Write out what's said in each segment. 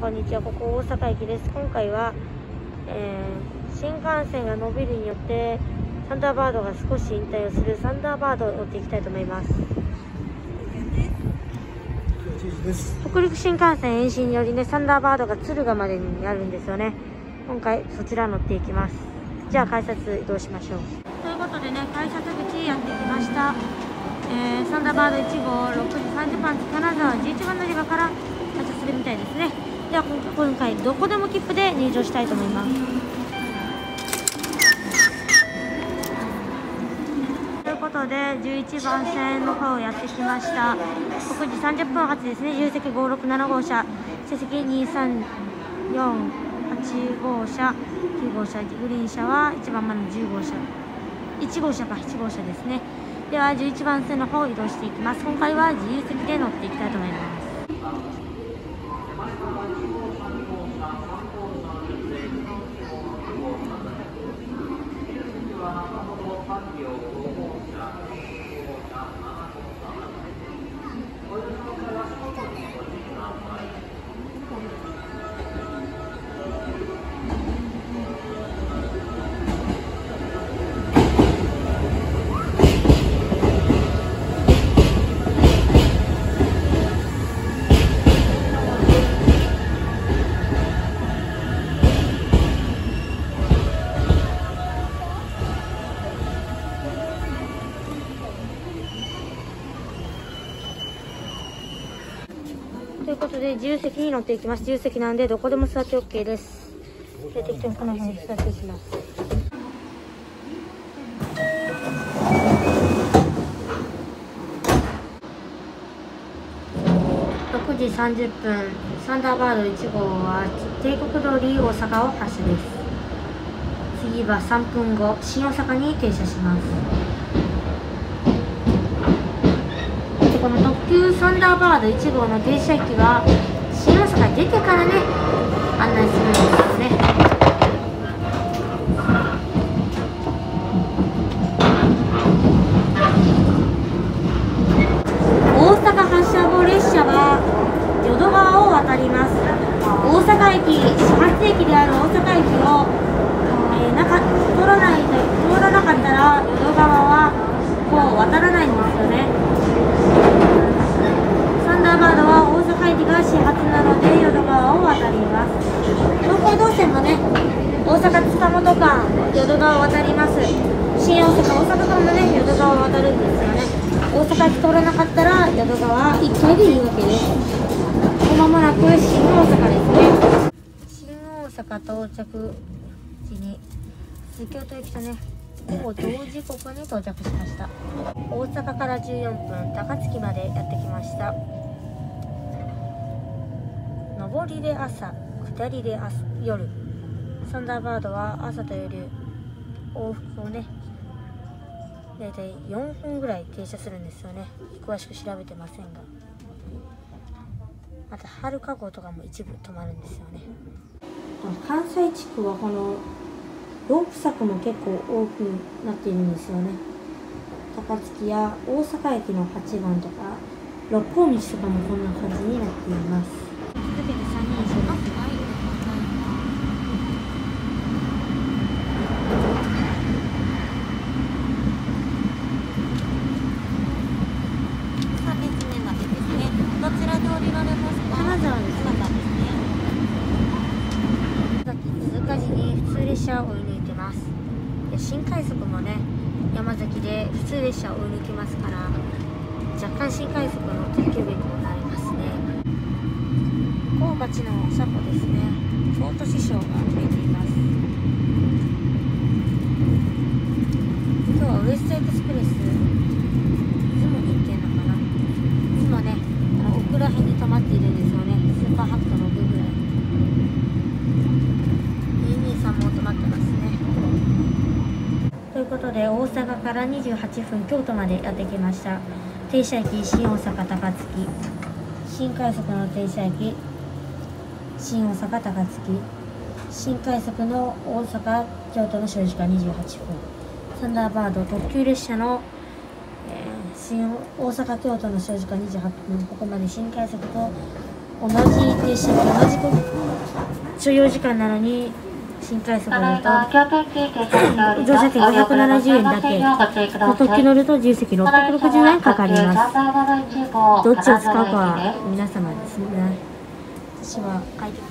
こんにちは。ここ大阪駅です。今回は、えー、新幹線が伸びるによってサンダーバードが少し引退をするサンダーバードを乗っていきたいと思います。北陸新幹線延伸によりねサンダーバードが敦賀までにあるんですよね。今回そちら乗っていきます。じゃあ改札移動しましょう。ということでね改札口やってきました。えー、サンダーバード1号6時30分金沢11番乗り場から発車するみたいですねでは今回どこでも切符で入場したいと思います。ということで11番線の方をやってきました。6時30分発ですね。自由席567号車。成績2348号車。9号車。グリーン車は1番前の10号車。1号車か。7号車ですね。では11番線の方を移動していきます。今回は自由席で乗っていきたいと思います。ということで自由席に乗っていきます。自由席なんでどこでも座って OK です。で適当にこの辺に座っていきます。6時30分サンダーバード1号は帝国通り大阪を発車です。次は3分後新大阪に停車します。この特急サンダーバード1号の停車駅は新大阪出てからね案内するんですね。大阪発車後列車は淀川を渡ります。大阪駅始発駅である大阪駅を、えー、なか通らない通らなかったら淀川はこう渡らないんですよねナーバードは大阪駅が始発なので淀川を渡ります東海道線もね大阪塚本間淀川を渡ります。新大阪大阪間もね淀川を渡るんですよね。大阪通らなかったら淀川1回でいいわけです。まもなく新大阪ですね。新大阪到着時に京都駅とねほぼ同時刻に到着しました。大阪から14分高槻までやってきました。上りで朝。下りで夜。サンダーバードは朝と夜往復をね大体4分ぐらい停車するんですよね。詳しく調べてませんが。また春かごとかも一部止まるんですよね。関西地区はこのロープ柵も結構多くなっているんですよね。高槻や大阪駅の8番とか六甲道とかもこんな感じになっています。車を追い抜いてます。で新快速もね山崎で普通列車を追い抜きますから若干新快速の特急便になりますね。高町の車庫ですね。京都師匠が見えています。今日はウエストエクスプレスいつもに行ってんのかないつもねあの奥ら辺に止まっているんですよねスーパーハットの奥ぐらいうことで大阪から28分京都までやってきました。停車駅新大阪高槻。新快速の停車駅。新大阪高槻。新快速の大阪京都の所持時間28分。サンダーバード特急列車の、えー、新大阪京都の所持時間28分。ここまで新快速と同じ停止同じ所要時間なのに新快速乗ると乗車券570円だけ特急乗ると自由席660円かかりますどっちを使うかは皆様ですね私は快適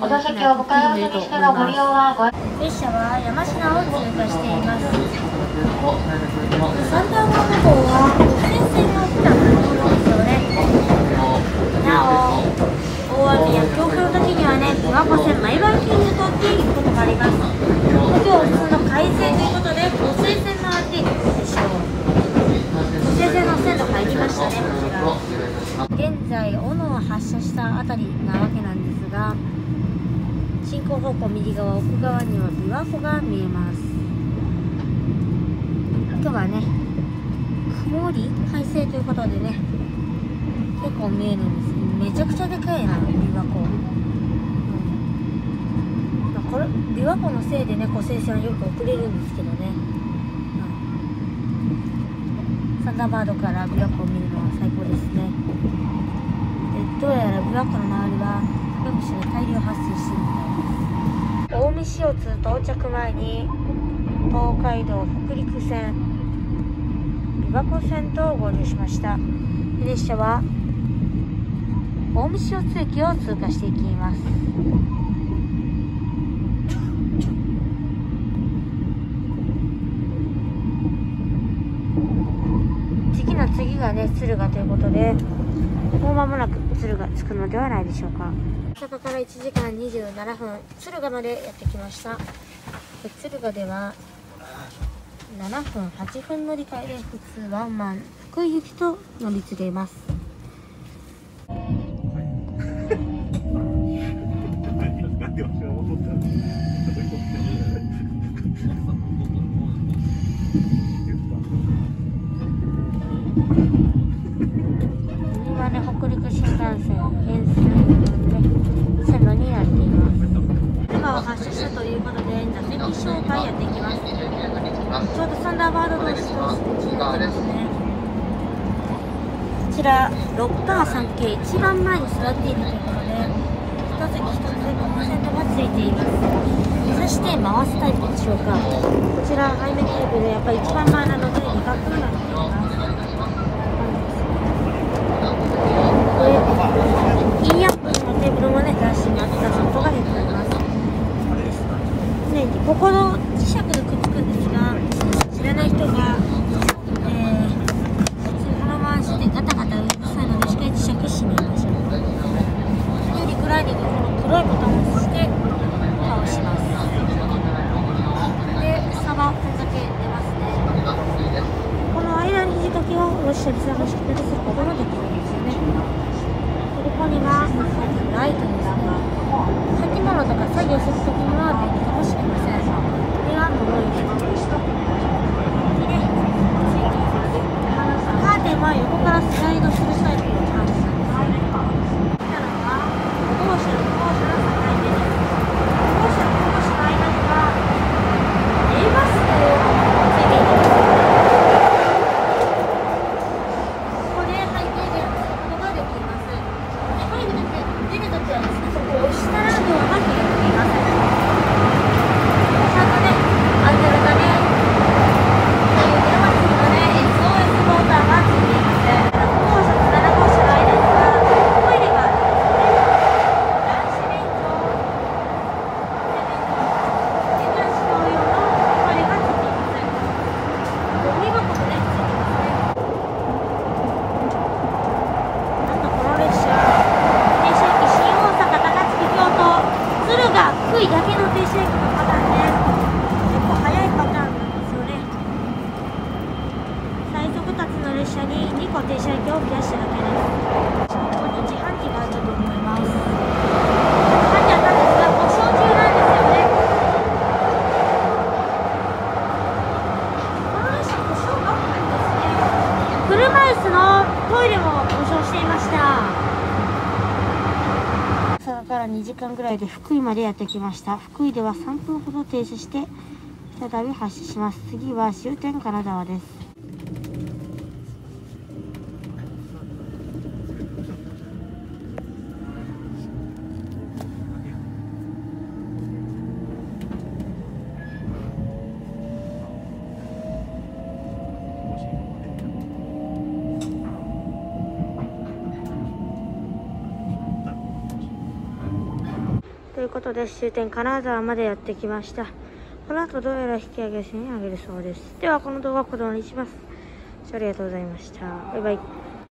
お座席をお買い上げにしてのご利用はご列車は山科を通過していますサンダーバード号は先線を普段乗るんですよねなお大雨や強風の時にはね琵琶湖線毎晩金を通っていくことがあります今日は普通の快晴ということで湖西線回っていくでしょう湖西線の線路入りましたねこちら現在斧を発射したあたりなわけなんですが進行方向右側奥側には琵琶湖が見えます今日はね曇り快晴ということでね結構見えるんですめちゃくちゃでかいな琵琶湖、うん。まあ、これ琵琶湖のせいでね湖西線はよく遅れるんですけどね、うん、サンダーバードから琵琶湖を見るのは最高ですね。でどうやら琵琶湖の周りはカメムシが大量発生してるみたいです近江塩津到着前に東海道北陸線琵琶湖線と合流しました。列車は大見塩津駅を通過していきます。次の次がね敦賀ということでもう間もなく敦賀着くのではないでしょうか。大阪から1時間27分敦賀までやってきました。敦賀では7分8分乗り換えで普通ワンマン福井行きと乗り継げます。新幹線沿線線路になっています今を発車したということで座席紹介やっていきますちょうどサンダーバード同士同士でなってますねこちらロッカー 3K 一番前に座っているとことで一席一つコンセントがついていますそして回すタイプでしょうかこちら背面ケーブルやっぱり一番前なので2角になっていますでインアップのもね出します出すことができます。ねここの磁石でくっつくんですが知らない人が、えー、この回しでガタガタうるさいのでしっかり磁石締めましょうでリクライニングこの黒いボタンを押して倒します。で差はこれだけ出ますね。この間に肘掛けを下ろしたり探したりすることもできるんですこにはライトですね先物とか作業するときには便利かもしれませんこれは物入れです。でねついいカーテンは横からスライドするタイプのカーテンなんですね来たのは歩行者と歩行者の境目です歩行者と歩行者の間には A バスがついていますここでハイ停電をすることができます。で、ハイ出るときはですね、そこを押したらドアが開きます。ちゃんとね、開いてるかね、という電話機のね、SOS ボタンがついています。6号車と7号車の間にはトイレがあるんですね。男子便と手男子同様のトイレがついています。ゴミ箱もね、ついてますね。なんとこの列車、停車駅新大阪、高槻、京都、敦賀、福井だけの停車駅のパターンで、結構早いパターンなんですよね。最速立ちの列車に2個停車駅を増やしただけです。ここに自販機があったと思います。自販機あったんですが、故障中なんですよね。この列車故障ばっかりですね。車椅子のトイレも故障していました大阪から2時間ぐらいで福井までやってきました。福井では3分ほど停止して再び発車します。次は終点金沢です。いうことで終点金沢までやってきました。この後どうやら引き上げ線に上げるそうです。ではこの動画はこれにします。ありがとうございました。バイバイ。